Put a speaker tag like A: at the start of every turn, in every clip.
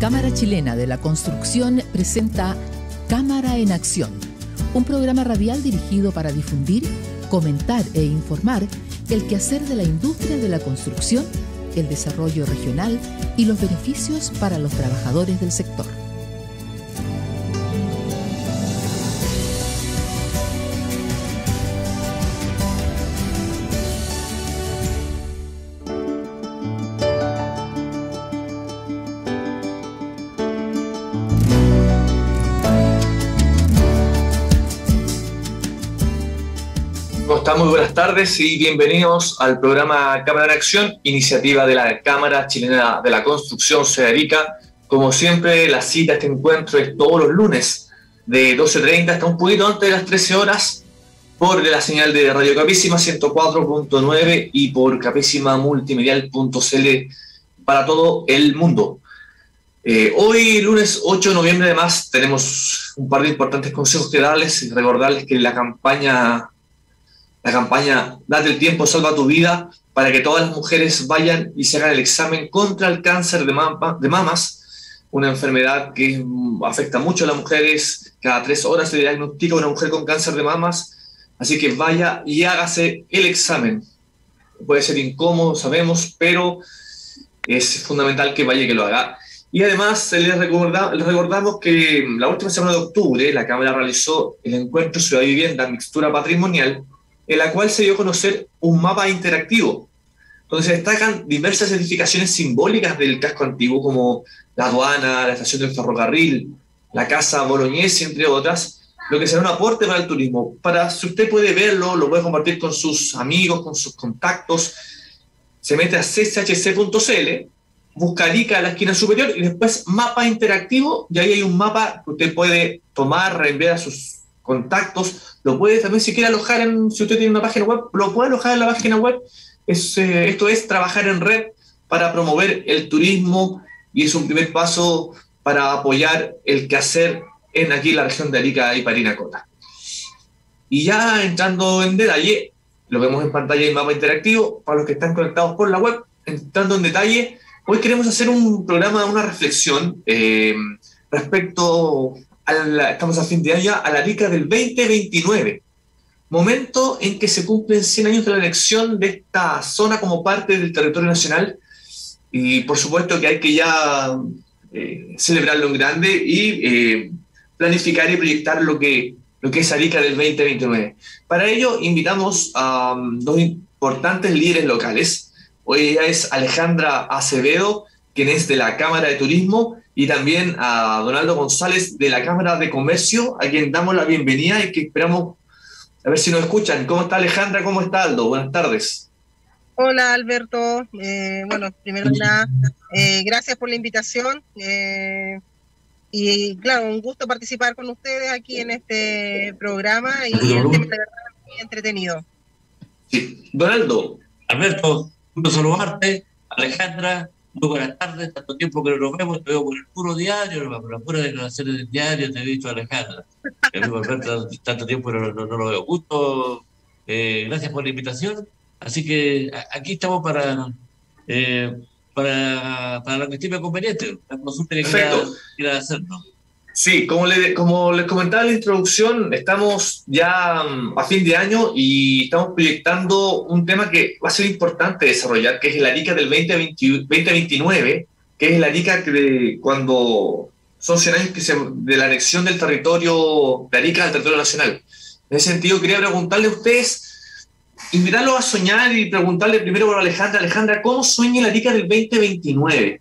A: Cámara Chilena de la Construcción presenta Cámara en Acción, un programa radial dirigido para difundir, comentar e informar el quehacer de la industria de la construcción, el desarrollo regional y los beneficios para los trabajadores del sector.
B: Muy buenas tardes y bienvenidos al programa Cámara de Acción, iniciativa de la Cámara Chilena de la Construcción, CEDARICA. Como siempre, la cita, este encuentro es todos los lunes de 12.30 hasta un poquito antes de las 13 horas por la señal de Radio Capísima 104.9 y por capísimamultimedial.cl para todo el mundo. Eh, hoy, lunes 8 de noviembre, además, tenemos un par de importantes consejos que darles y recordarles que la campaña la campaña Date el tiempo, salva tu vida, para que todas las mujeres vayan y se hagan el examen contra el cáncer de, de mamas, una enfermedad que afecta mucho a las mujeres. Cada tres horas se diagnostica una mujer con cáncer de mamas, así que vaya y hágase el examen. Puede ser incómodo, sabemos, pero es fundamental que vaya y que lo haga. Y además les, les recordamos que la última semana de octubre la Cámara realizó el encuentro Ciudad Vivienda Mixtura Patrimonial, en la cual se dio a conocer un mapa interactivo, donde se destacan diversas edificaciones simbólicas del casco antiguo, como la aduana, la estación del ferrocarril, la casa boloñesa, entre otras, lo que será un aporte para el turismo. Para, si usted puede verlo, lo puede compartir con sus amigos, con sus contactos, se mete a cchc.cl, busca ICA a la esquina superior y después mapa interactivo, y ahí hay un mapa que usted puede tomar, reenviar a sus contactos, lo puede también si quiere alojar en, si usted tiene una página web, lo puede alojar en la página web. Es, eh, esto es trabajar en red para promover el turismo y es un primer paso para apoyar el quehacer en aquí la región de Arica y Parinacota. Y ya entrando en detalle, lo vemos en pantalla en mapa interactivo, para los que están conectados por la web, entrando en detalle, hoy queremos hacer un programa, una reflexión eh, respecto estamos a fin de año, a la rica del 2029, momento en que se cumplen 100 años de la elección de esta zona como parte del territorio nacional y por supuesto que hay que ya eh, celebrarlo en grande y eh, planificar y proyectar lo que, lo que es Arica del 2029. Para ello invitamos a um, dos importantes líderes locales. Hoy es Alejandra Acevedo, quien es de la Cámara de Turismo, y también a Donaldo González de la Cámara de Comercio, a quien damos la bienvenida y que esperamos a ver si nos escuchan. ¿Cómo está Alejandra? ¿Cómo está Aldo? Buenas tardes.
C: Hola Alberto. Eh, bueno, primero nada, eh, gracias por la invitación. Eh, y claro, un gusto participar con ustedes aquí en este programa y el tema muy entretenido.
B: Sí. Donaldo.
D: Alberto, un gusto saludarte. Alejandra, muy buenas tardes, tanto tiempo que no nos vemos, te veo por el puro diario, por las puras declaraciones del diario, te he dicho Alejandra. tanto, tanto tiempo no, no, lo veo. Gusto, eh, gracias por la invitación. Así que aquí estamos para, eh, para, para lo que estime conveniente, la consulta que quiera, hacernos.
B: Sí, como, como les comentaba en la introducción, estamos ya mm, a fin de año y estamos proyectando un tema que va a ser importante desarrollar, que es la ARICA del 2029, que es la ARICA de cuando son 100 años que se, de la anexión del territorio de Arica al territorio nacional. En ese sentido, quería preguntarle a ustedes, invitarlos a soñar y preguntarle primero por Alejandra. Alejandra, ¿cómo sueña la ARICA del 2029?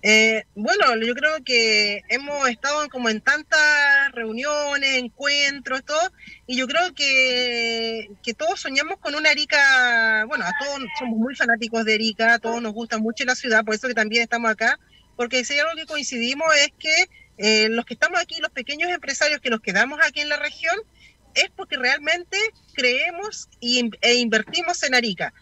C: Eh, bueno, yo creo que hemos estado como en tantas reuniones, encuentros, todo, y yo creo que, que todos soñamos con una Arica, bueno, a todos somos muy fanáticos de Arica, a todos nos gusta mucho la ciudad, por eso que también estamos acá, porque si hay algo que coincidimos es que eh, los que estamos aquí, los pequeños empresarios que nos quedamos aquí en la región, es porque realmente creemos e invertimos en Arica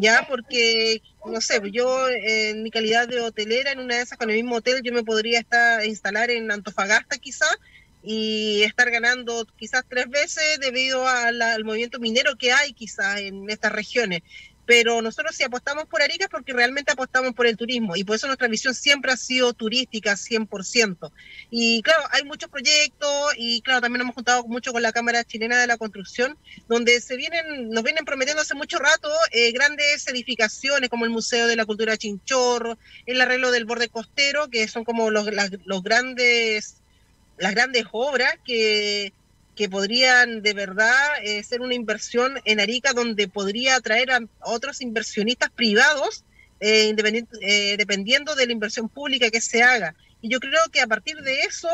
C: ya porque no sé yo en mi calidad de hotelera en una de esas con el mismo hotel yo me podría estar instalar en Antofagasta quizá y estar ganando quizás tres veces debido al movimiento minero que hay quizás en estas regiones pero nosotros sí apostamos por Arica porque realmente apostamos por el turismo y por eso nuestra visión siempre ha sido turística 100%. Y claro, hay muchos proyectos y claro, también hemos juntado mucho con la Cámara Chilena de la Construcción, donde se vienen, nos vienen prometiendo hace mucho rato eh, grandes edificaciones como el Museo de la Cultura Chinchorro, el arreglo del borde costero, que son como los grandes, las grandes obras que que podrían de verdad eh, ser una inversión en Arica donde podría atraer a otros inversionistas privados eh, eh, dependiendo de la inversión pública que se haga. Y yo creo que a partir de eso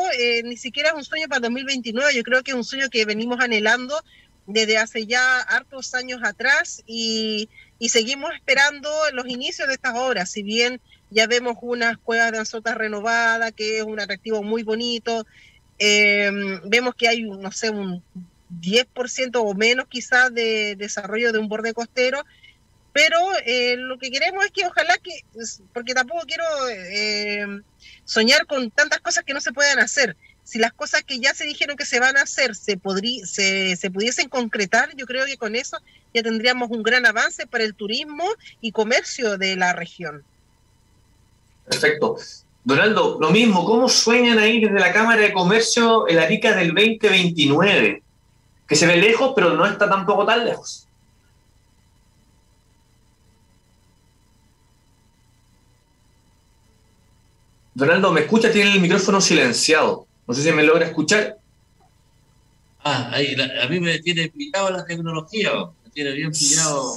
C: ni siquiera es un sueño para 2029, yo creo que es un sueño que venimos anhelando desde hace ya hartos años atrás y, y seguimos esperando los inicios de estas obras, si bien ya vemos unas cuevas de anzotas renovadas, que es un atractivo muy bonito, eh, vemos que hay, no sé, un 10% o menos quizás de desarrollo de un borde costero, pero eh, lo que queremos es que ojalá que, porque tampoco quiero eh, soñar con tantas cosas que no se puedan hacer. Si las cosas que ya se dijeron que se van a hacer se, se, se pudiesen concretar, yo creo que con eso ya tendríamos un gran avance para el turismo y comercio de la región.
B: Perfecto. Donaldo, lo mismo, ¿cómo sueñan ahí desde la Cámara de Comercio el Arica del 2029? Que se ve lejos, pero no está tampoco tan lejos. Donaldo, ¿me escucha? Tiene el micrófono silenciado. No sé si me logra escuchar.
D: Ah, ahí, a mí me tiene pillado la tecnología, me tiene bien pillado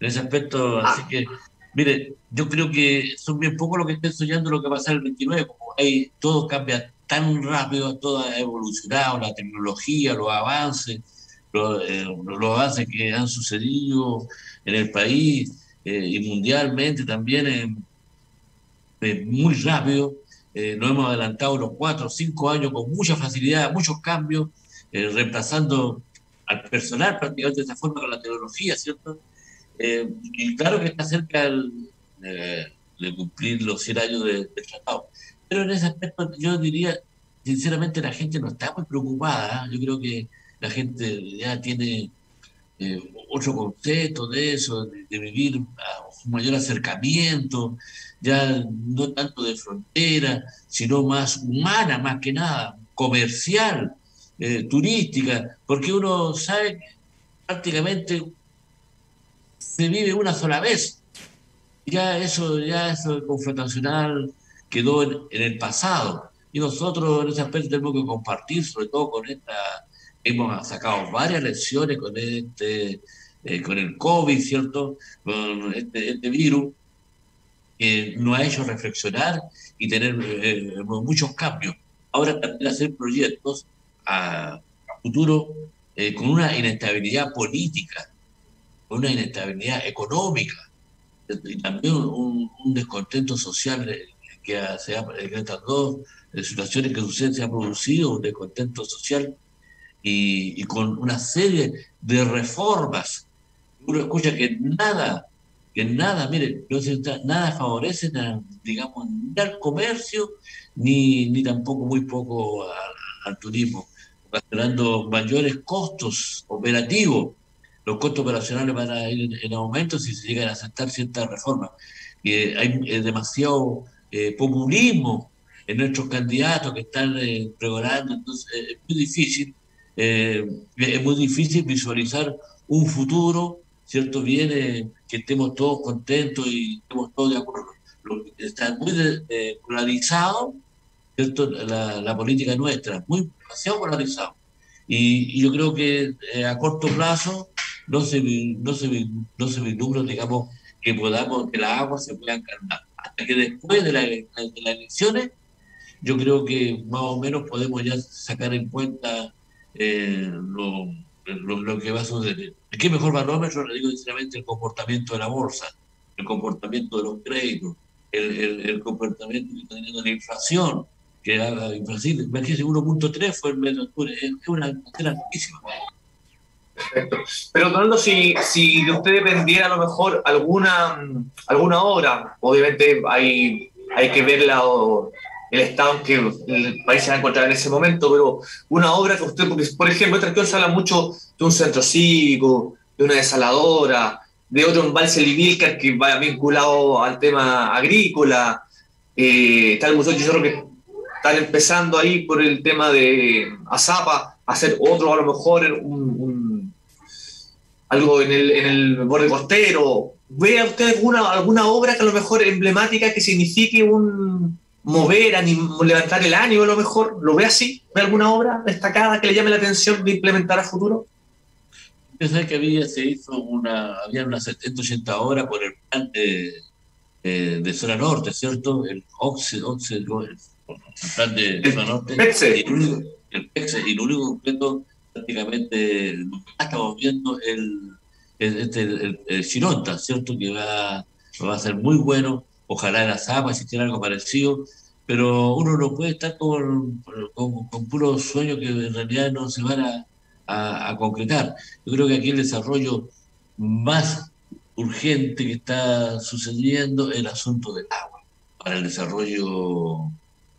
D: en ese aspecto, así que Mire, yo creo que son bien pocos los que estén soñando lo que va a pasar el 29, como todo cambia tan rápido, todo ha evolucionado, la tecnología, los avances, los, eh, avances que han sucedido en el país eh, y mundialmente también eh, muy rápido. nos hemos adelantado los cuatro o cinco años con mucha facilidad, muchos cambios, reemplazando al personal prácticamente de esa forma con la tecnología, ¿cierto? Eh, y claro que está cerca de cumplir los 100 años del de tratado. Pero en ese aspecto yo diría, sinceramente, la gente no está muy preocupada. Yo creo que la gente ya tiene eh, otro concepto de eso, de, vivir a un mayor acercamiento, ya no tanto de frontera, sino más humana, más que nada, comercial, eh, turística, porque uno sabe prácticamente se vive una sola vez. Ya eso, ya eso confrontacional quedó en, el pasado. Y nosotros en ese aspecto tenemos que compartir, sobre todo con esta, hemos sacado varias lecciones con este, eh, con el COVID, ¿cierto? Con este, este, virus, que nos ha hecho reflexionar y tener eh, muchos cambios. Ahora también hacer proyectos a, futuro eh, con una inestabilidad política una inestabilidad económica y también un, descontento social que se ha, estas dos situaciones que suceden se ha producido un descontento social y, con una serie de reformas. Uno escucha que nada, que nada, mire, nada favorece, digamos, ni al comercio, ni, ni tampoco muy poco al, al turismo, ocasionando mayores costos operativos los costos operacionales van a ir en, aumento si se llegan a aceptar ciertas reformas. Eh, hay demasiado eh, populismo en nuestros candidatos que están eh, pregonando, entonces es muy difícil, es muy difícil visualizar un futuro, ¿cierto? Viene que estemos todos contentos y estemos todos de acuerdo. está muy polarizado, ¿cierto? La, la, política nuestra, muy demasiado polarizado. Y, y yo creo que a corto plazo no se, no se, no se vislumbra, digamos, que podamos, que las aguas se puedan calmar. Hasta que después de, la, de, las elecciones, yo creo que más o menos podemos ya sacar en cuenta eh, lo, lo, que va a suceder. ¿Qué mejor barómetro? Le digo sinceramente el comportamiento de la bolsa, el comportamiento de los créditos, el, el, comportamiento que está teniendo la inflación, que la inflación, imagínense, 1.3 fue el mes de octubre, es una cantidad altísima.
B: Perfecto. Pero Donaldo, si, si de usted dependiera a lo mejor alguna, alguna obra, obviamente hay, hay que verla o el estado en que el país se va a encontrar en ese momento, pero una obra que usted, porque por ejemplo, esta se habla mucho de un centro cívico, de una desaladora, de otro embalse Livilcar que va vinculado al tema agrícola. Eh, el Museo Chizorro que están empezando ahí por el tema de Azapa, hacer otro a lo mejor un, algo en el, en el borde costero. ¿Vea usted alguna, alguna obra que a lo mejor emblemática que signifique un mover, levantar el ánimo a lo mejor? ¿Lo ve así? ¿Ve alguna obra destacada que le llame la atención de implementar a futuro?
D: Yo sé que había, se hizo una, había unas 70, 80 horas por el plan de, de, zona norte, ¿cierto? El OXE, OXE el, plan de zona norte. Y el, único, el y lo único completo prácticamente estamos viendo el, el, el, el ¿cierto? Que va, va a ser muy bueno. Ojalá en la Zapa existiera algo parecido, pero uno no puede estar con, con, con puros sueños que en realidad no se van a, a, concretar. Yo creo que aquí el desarrollo más urgente que está sucediendo es el asunto del agua para el desarrollo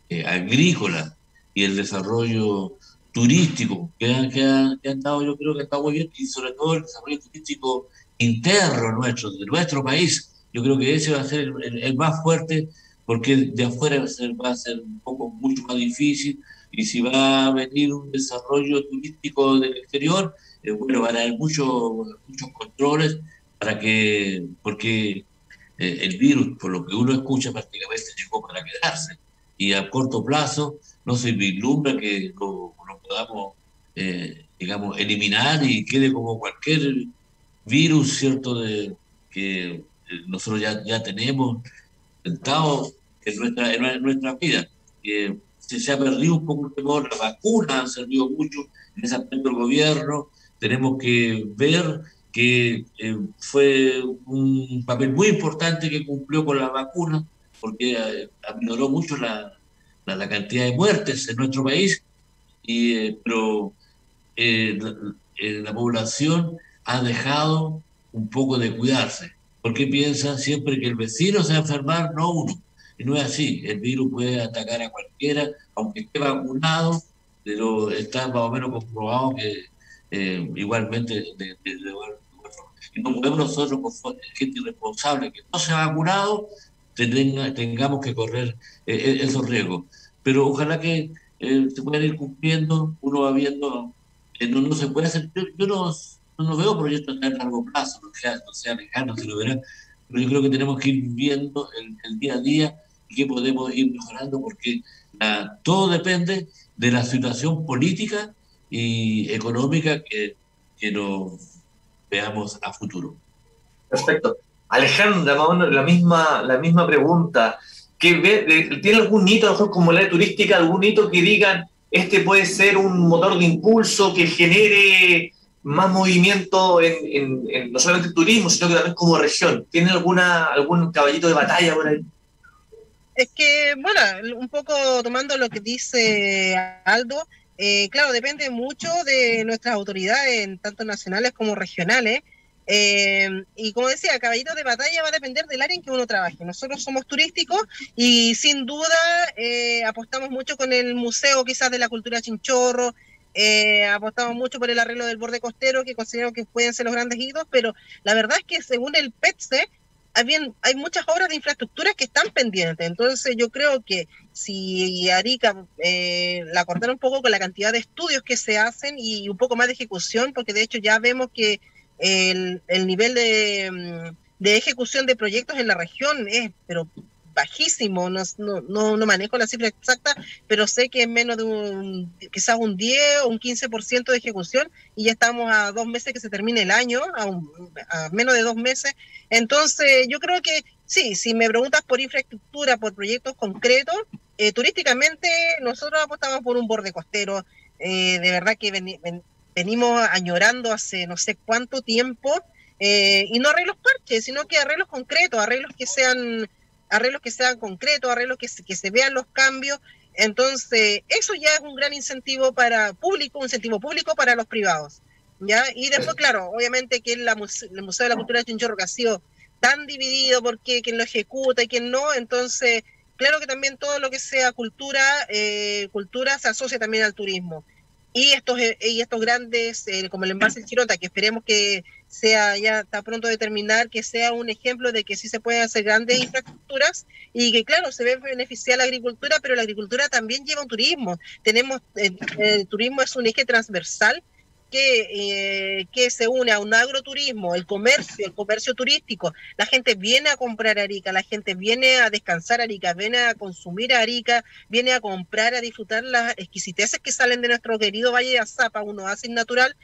D: eh, agrícola y el desarrollo turístico que han, que, han, dado, yo creo que está muy bien, y sobre todo el desarrollo turístico interno nuestro, de nuestro país. Yo creo que ese va a ser el, más fuerte, porque de afuera va a, ser, va a ser un poco mucho más difícil, y si va a venir un desarrollo turístico del exterior, eh, bueno, van a haber muchos muchos controles para que, porque eh, el virus, por lo que uno escucha, prácticamente llegó para quedarse. Y a corto plazo no se vislumbra que lo, podamos, eh, digamos, eliminar y quede como cualquier virus, ¿cierto?, de, que nosotros ya, ya tenemos sentado en nuestra, en nuestra vida se, ha perdido un poco el temor, las vacunas han servido mucho en ese aspecto del gobierno, tenemos que ver que eh, fue un papel muy importante que cumplió con la vacuna, porque eh, aminoró mucho la, la, cantidad de muertes en nuestro país, y, eh, pero la, población ha dejado un poco de cuidarse, porque piensa siempre que el vecino se va a enfermar, no uno. Y no es así, el virus puede atacar a cualquiera, aunque esté vacunado, pero está más o menos comprobado que eh, igualmente de, y no podemos nosotros, gente irresponsable que no se ha vacunado, tengamos que correr eh, eh, esos riesgos. Pero ojalá que se puedan ir cumpliendo, uno va viendo, no, no se puede hacer, yo, no, no, veo proyectos a largo plazo, no sea, no sea lejano, si lo verán, pero yo creo que tenemos que ir viendo el día a día que podemos ir mejorando, porque ah, todo depende de la situación política y económica que, que nos veamos a futuro.
B: Perfecto. Alejandra, la misma, la misma pregunta. ¿Tiene algún hito, como la turística, algún hito que digan este puede ser un motor de impulso que genere más movimiento en, en, no solamente el turismo, sino que también como región? ¿Tiene alguna, algún caballito de batalla por ahí?
C: Es que, bueno, un poco tomando lo que dice Aldo, eh, claro, depende mucho de nuestras autoridades, tanto nacionales como regionales. Eh, y como decía, caballito de batalla va a depender del área en que uno trabaje. Nosotros somos turísticos y sin duda eh, apostamos mucho con el museo quizás de la cultura chinchorro, apostamos mucho por el arreglo del borde costero, que consideramos que pueden ser los grandes hitos, pero la verdad es que según el PETSE, hay muchas obras de infraestructura que están pendientes. Entonces yo creo que si Arica eh, la cortara un poco con la cantidad de estudios que se hacen y un poco más de ejecución, porque de hecho ya vemos que el, el nivel de, mm, de, ejecución de proyectos en la región es pero bajísimo, no, no, no, manejo la cifra exacta, pero sé que es menos de un, quizás un 10 o un 15% de ejecución y ya estamos a dos meses que se termine el año, a, menos de dos meses. Entonces, yo creo que sí, si me preguntas por infraestructura, por proyectos concretos, eh, turísticamente nosotros apostamos por un borde costero, eh, de verdad que venimos añorando hace no sé cuánto tiempo, eh, y no arreglos parches, sino que arreglos concretos, arreglos que sean arreglos que sean concretos, arreglos que, que se vean los cambios. Entonces, eso ya es un gran incentivo para público, un incentivo público para los privados. ¿ya? Y después, claro, obviamente que el Museo de la Cultura de Chinchorro que ha sido tan dividido porque quien lo ejecuta y quien no, entonces, claro que también todo lo que sea cultura, eh, cultura se asocia también al turismo. Y estos, eh, y estos grandes, eh, como el embalse Chirota, que esperemos que sea, ya está pronto de terminar, que sea un ejemplo de que sí se pueden hacer grandes infraestructuras y que, claro, se ve beneficiar la agricultura, pero la agricultura también lleva un turismo. Tenemos, el turismo es un eje transversal que, eh, que se une a un agroturismo, el comercio, el comercio turístico. La gente viene a comprar Arica, la gente viene a descansar Arica, viene a consumir Arica, viene a comprar, a disfrutar las exquisiteces que salen de nuestro querido Valle de Azapa, un oasis natural,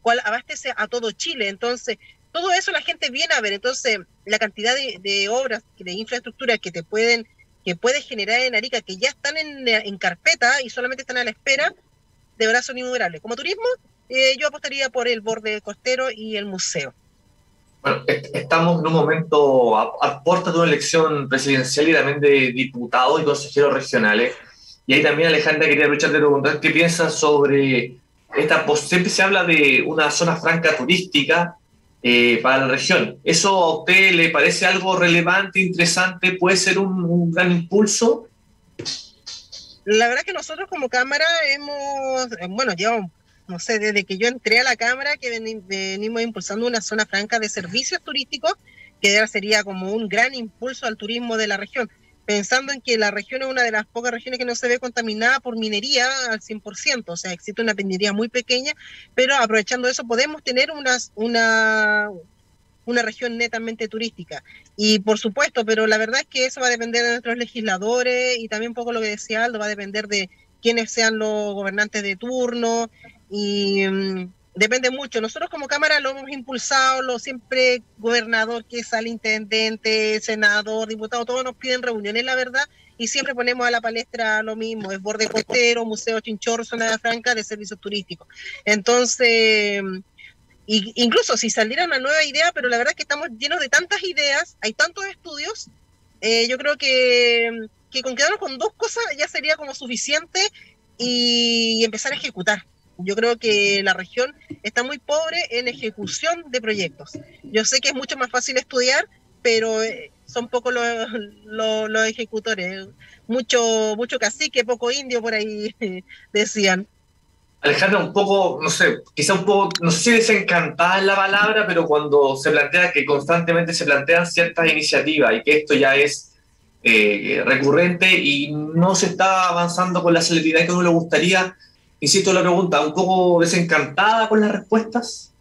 C: cual abastece a todo Chile. Entonces, todo eso la gente viene a ver. Entonces, la cantidad de, obras, de infraestructura que te pueden que puedes generar en Arica, que ya están en, en carpeta y solamente están a la espera, de verdad son innumerables. Como turismo, eh, yo apostaría por el borde costero y el museo.
B: Bueno, estamos en un momento a, puertas de una elección presidencial y también de diputados y consejeros regionales. Y ahí también, Alejandra, quería aprovechar de preguntar qué piensas sobre esta. Siempre se habla de una zona franca turística eh, para la región. ¿Eso a usted le parece algo relevante, interesante? ¿Puede ser un, un gran impulso?
C: La verdad que nosotros como Cámara hemos, bueno, llevamos no sé, desde que yo entré a la Cámara, que venimos impulsando una zona franca de servicios turísticos, que sería como un gran impulso al turismo de la región, pensando en que la región es una de las pocas regiones que no se ve contaminada por minería al 100%, o sea, existe una minería muy pequeña, pero aprovechando eso podemos tener una, una, una región netamente turística. Y por supuesto, pero la verdad es que eso va a depender de nuestros legisladores y también un poco lo que decía Aldo, va a depender de quiénes sean los gobernantes de turno y mm, depende mucho. Nosotros como Cámara lo hemos impulsado, lo siempre gobernador, que es al intendente, senador, diputado, todos nos piden reuniones, la verdad, y siempre ponemos a la palestra lo mismo, es borde costero, museo Chinchorro, zona franca de servicios turísticos. Entonces, y, incluso si saliera una nueva idea, pero la verdad es que estamos llenos de tantas ideas, hay tantos estudios, eh, yo creo que, que con quedarnos con dos cosas ya sería como suficiente y empezar a ejecutar yo creo que la región está muy pobre en ejecución de proyectos. Yo sé que es mucho más fácil estudiar, pero eh, son pocos los, ejecutores. Mucho, mucho cacique, poco indio, por ahí decían.
B: Alejandra, un poco, no sé, quizá un poco, no sé si desencantada en la palabra, pero cuando se plantea que constantemente se plantean ciertas iniciativas y que esto ya es eh, recurrente y no se está avanzando con la celeridad que uno le gustaría, insisto la pregunta, un poco desencantada con las respuestas.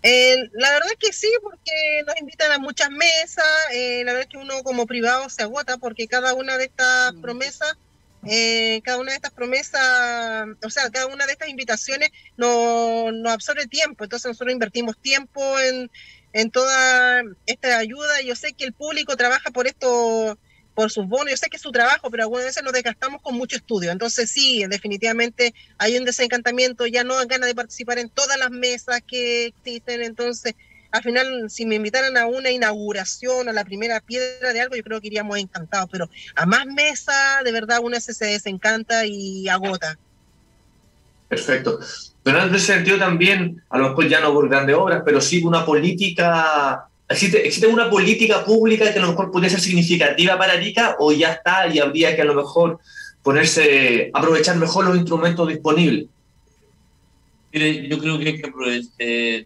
C: Eh, la verdad es que sí, porque nos invitan a muchas mesas, eh, la verdad es que uno como privado se agota porque cada una de estas mm. promesas, eh, cada una de estas promesas, o sea, cada una de estas invitaciones nos no absorbe tiempo, entonces nosotros invertimos tiempo en, en toda esta ayuda, yo sé que el público trabaja por esto por sus bonos. Yo sé que es su trabajo, pero algunas veces lo desgastamos con mucho estudio. Entonces sí, definitivamente hay un desencantamiento, ya no dan ganas de participar en todas las mesas que existen. Entonces, al final, si me invitaran a una inauguración, a la primera piedra de algo, yo creo que iríamos encantados. Pero a más mesas, de verdad, una se desencanta y agota.
B: Perfecto. Pero en ese sentido también, a lo mejor ya no por grandes obras, pero sí una política ¿Existe, una política pública que a lo mejor podría ser significativa para Arica o ya está y habría que a lo mejor ponerse, aprovechar mejor los instrumentos disponibles?
D: Mire, yo creo que hay que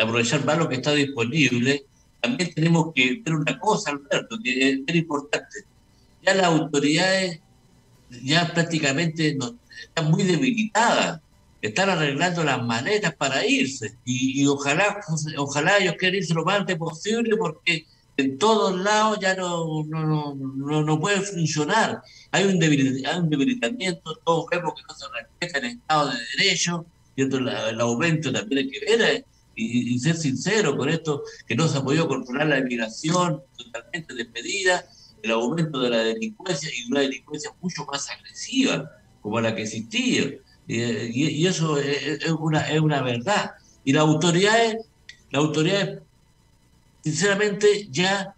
D: aprovechar, más lo que está disponible. También tenemos que ver una cosa, Alberto, que es muy importante. Ya las autoridades ya prácticamente no, están muy debilitadas están arreglando las maletas para irse y, ojalá ojalá ellos quieran irse lo más antes posible porque en todos lados ya no, no, no, no puede funcionar. Hay un, debilitamiento, todos vemos que no se respeta el Estado de Derecho, y el, el aumento también hay que ver eh, y, ser sincero con esto, que no se ha podido controlar la inmigración totalmente despedida, el aumento de la delincuencia y una delincuencia mucho más agresiva como la que existía. Y, eso es, una, es una verdad. Y las autoridades, las autoridades, sinceramente, ya,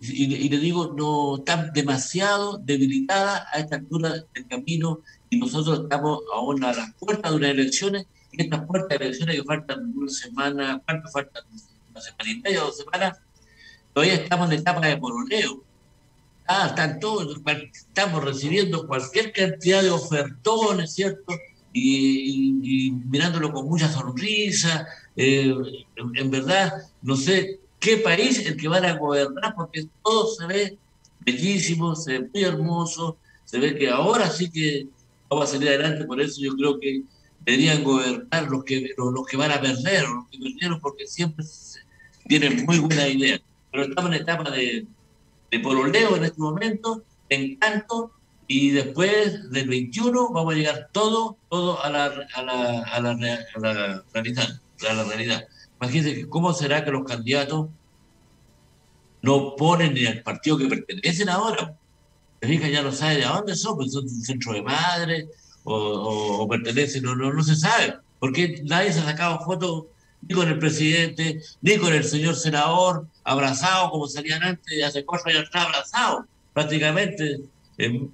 D: y, le digo, no están demasiado debilitadas a esta altura del camino y nosotros estamos aún a las puertas de unas elecciones y estas puertas de elecciones que faltan una semana, ¿cuánto faltan? Una semana y media, dos semanas, todavía estamos en etapa de poroneo. Ah, están todos, estamos recibiendo cualquier cantidad de ofertones, ¿cierto? Y, mirándolo con mucha sonrisa. Eh, en verdad, no sé qué país el que van a gobernar, porque todo se ve bellísimo, se ve muy hermoso, se ve que ahora sí que vamos a salir adelante, por eso yo creo que deberían gobernar los que, los, que van a perder, los que perdieron, porque siempre tienen muy buena idea. Pero estamos en etapa de, de pololeo en este momento, de encanto, y después del 21 vamos a llegar todo, todo a la, a la, a la, realidad. A la realidad. Imagínense cómo será que los candidatos no ponen ni al partido que pertenecen ahora. hija ya no sabe de dónde son, pues son un centro de madre o, pertenecen, no, no, no, se sabe. Porque nadie se ha sacado fotos ni con el presidente, ni con el señor senador, abrazado como salían antes, hace cuatro años atrás, abrazados, prácticamente, en,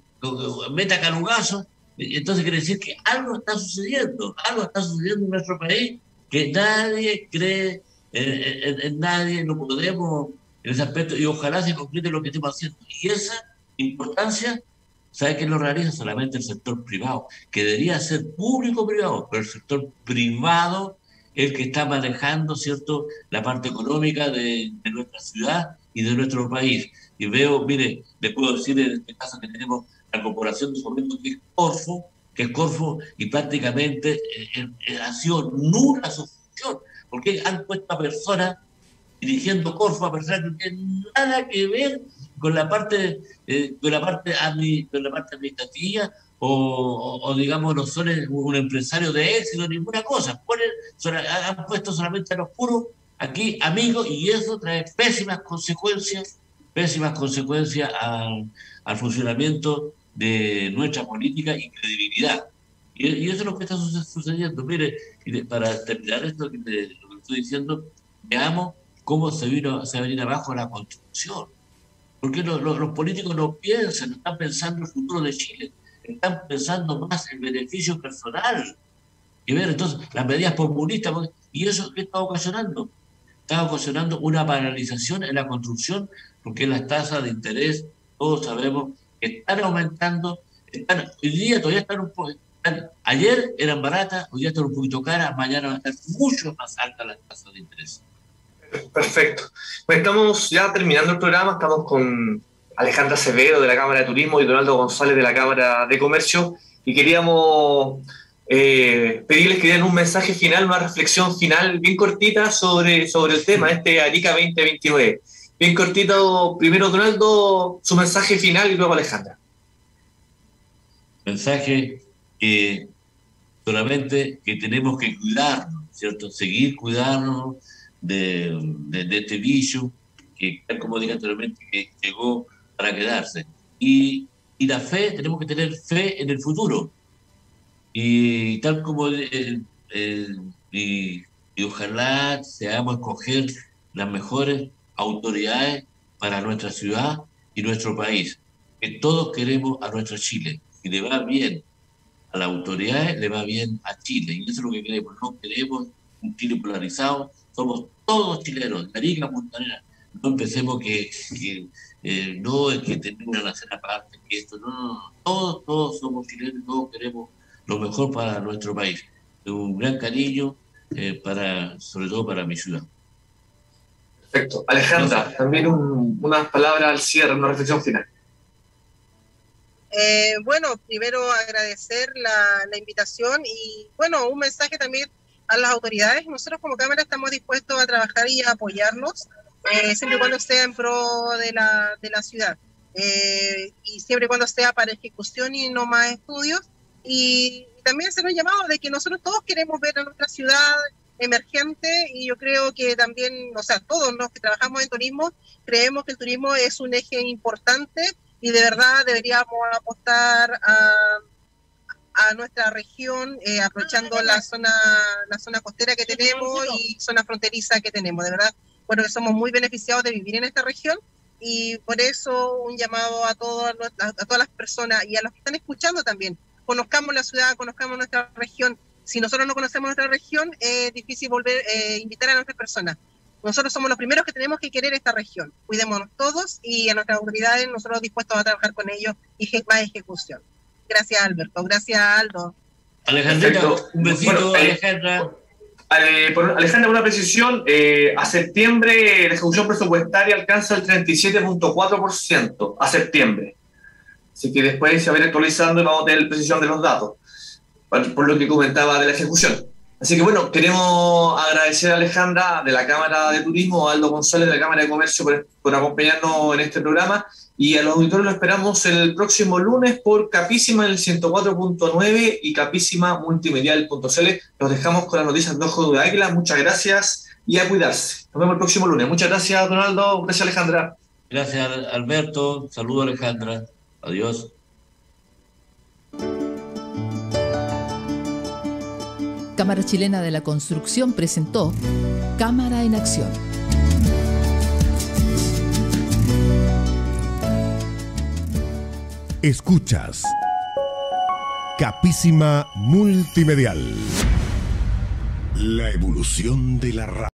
D: meta calugazo. Entonces quiere decir que algo está sucediendo, algo está sucediendo en nuestro país que nadie cree en, nadie, no podemos en ese aspecto y ojalá se concrete lo que estemos haciendo. Y esa importancia, ¿sabe que lo realiza solamente el sector privado? Que debería ser público-privado, pero el sector privado es el que está manejando, ¿cierto?, la parte económica de, de nuestra ciudad y de nuestro país. Y veo, mire, le puedo decir en este caso que tenemos la corporación de fomento que es Corfo, que es Corfo, y prácticamente eh, eh, ha sido nula su función, porque han puesto a personas dirigiendo Corfo, a personas que no tienen nada que ver con la parte, eh, con la parte, con la parte administrativa o, digamos no son un empresario de éxito, ninguna cosa. han puesto solamente a los puros aquí amigos y eso trae pésimas consecuencias, pésimas consecuencias al, al funcionamiento de nuestra política y credibilidad. Y, eso es lo que está sucediendo. Mire, para terminar esto que lo que estoy diciendo, veamos cómo se vino se venir abajo la construcción. Porque los, los, políticos no piensan, no están pensando en el futuro de Chile, están pensando más en beneficio personal. Y ver, entonces, las medidas populistas, ¿y eso qué está ocasionando? Está ocasionando una paralización en la construcción, porque las tasas de interés, todos sabemos, están aumentando. hoy día todavía están un poco. ayer eran baratas, hoy día están un poquito caras, mañana van a estar mucho más altas las tasas de interés.
B: Perfecto. Pues estamos ya terminando el programa, estamos con Alejandra Acevedo de la Cámara de Turismo y Donaldo González de la Cámara de Comercio y queríamos eh, pedirles que den un mensaje final, una reflexión final bien cortita sobre, sobre el tema, este Arica 2029. Bien cortito, primero Donaldo, su mensaje final y luego Alejandra.
D: Mensaje que solamente que tenemos que cuidarnos, ¿cierto? Seguir cuidarnos de, este bicho que, como dije anteriormente, que llegó para quedarse. Y, la fe, tenemos que tener fe en el futuro. Y tal como, y, y ojalá seamos escoger las mejores autoridades para nuestra ciudad y nuestro país. Que todos queremos a nuestro Chile. y le va bien a las autoridades, le va bien a Chile. Y eso es lo que queremos. No queremos un Chile polarizado. Somos todos chilenos, de Arica Montanera. No empecemos que, eh, no es que tenemos una nación aparte, que esto, no, no, Todos, todos somos chilenos, todos queremos lo mejor para nuestro país. Un gran cariño, eh, para, sobre todo para mi ciudad.
B: Perfecto. Alejandra, también unas palabras al cierre, una reflexión final.
C: Eh, bueno, primero agradecer la, la, invitación y bueno, un mensaje también a las autoridades. Nosotros como Cámara estamos dispuestos a trabajar y a apoyarnos, eh, siempre y cuando sea en pro de la, de la ciudad. Eh, y siempre y cuando sea para ejecución y no más estudios. Y también se nos ha llamado de que nosotros todos queremos ver a nuestra ciudad emergente y yo creo que también, o sea, todos los que trabajamos en turismo creemos que el turismo es un eje importante y de verdad deberíamos apostar a, a nuestra región eh, aprovechando la zona la zona costera que tenemos y zona fronteriza que tenemos de verdad. Bueno que somos muy beneficiados de vivir en esta región y por eso un llamado a todas a todas las personas y a los que están escuchando también. Conozcamos la ciudad conozcamos nuestra región si nosotros no conocemos nuestra región, es difícil volver a eh, invitar a nuestras personas. Nosotros somos los primeros que tenemos que querer esta región. Cuidémonos todos y a nuestras autoridades nosotros dispuestos a trabajar con ellos y más ejecución. Gracias, Alberto. Gracias, Aldo.
D: Alejandrita, un besito,
B: eh,
D: Alejandra.
B: Eh, por, Alejandra, una precisión, eh, a septiembre la ejecución presupuestaria alcanza el 37.4%, a septiembre. Así que después se va a ir actualizando y vamos a tener precisión de los datos, por lo que comentaba de la ejecución. Así que bueno, queremos agradecer a Alejandra de la Cámara de Turismo, a Aldo González de la Cámara de Comercio por, acompañarnos en este programa y a los auditores lo esperamos el próximo lunes por Capísima en el 104.9 y Capísima Multimedial.cl. Los dejamos con las noticias de Ojo de Águila. Muchas gracias y a cuidarse. Nos vemos el próximo lunes. Muchas gracias, Donaldo. Gracias, Alejandra.
D: Gracias, Alberto. Saludos, Alejandra. Adiós.
A: Cámara Chilena de la Construcción presentó Cámara en Acción.
E: Escuchas Capísima Multimedial. La evolución de la radio.